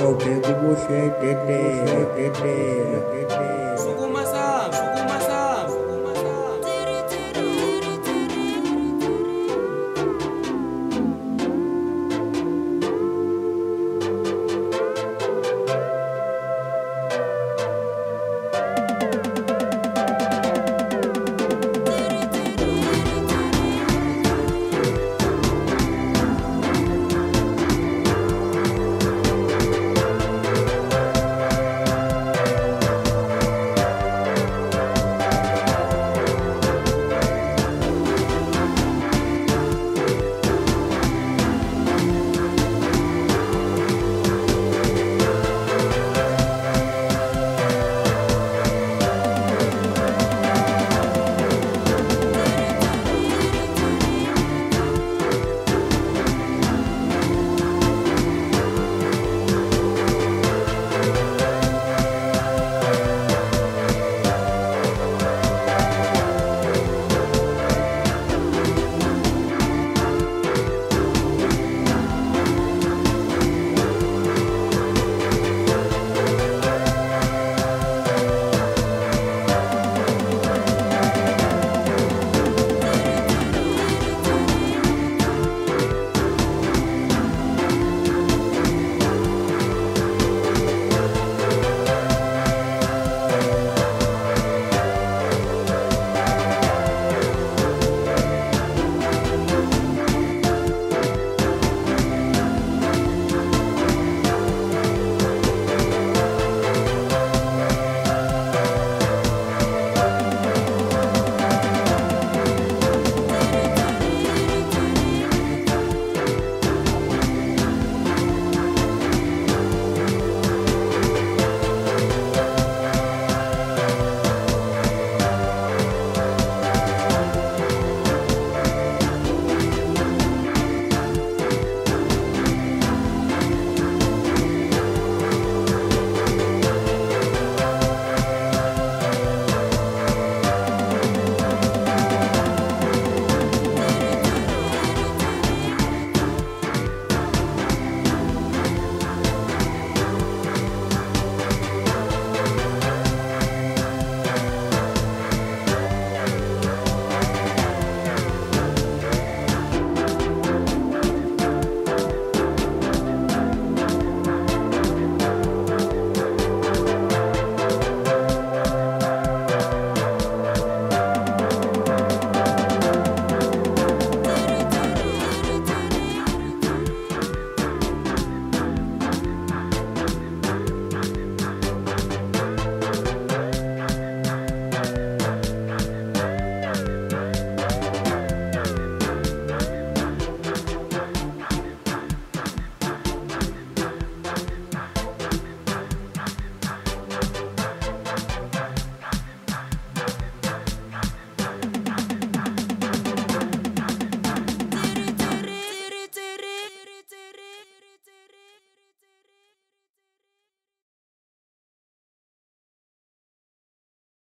Oh, baby, what's that? That, that, that, that, that, that, that.